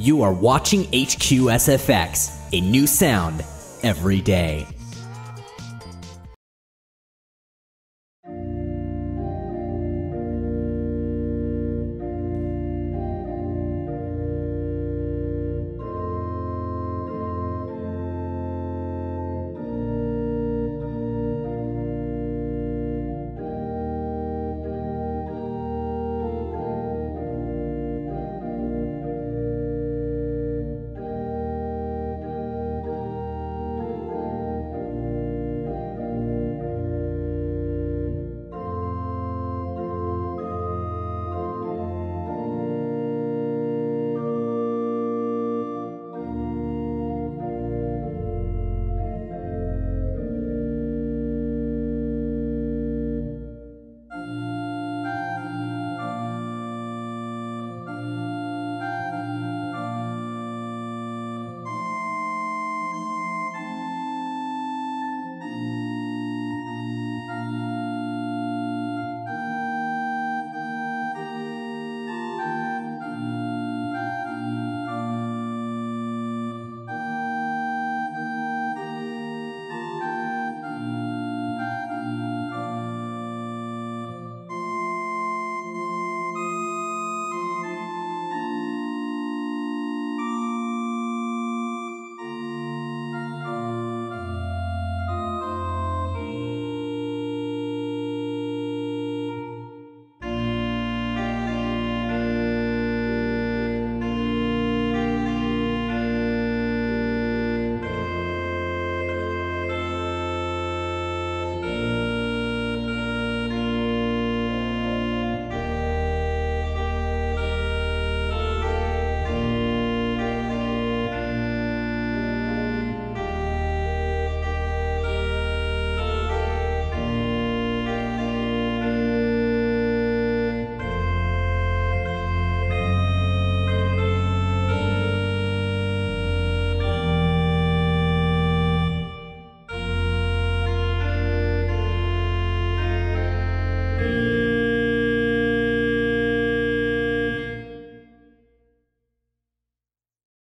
You are watching HQSFX, a new sound every day.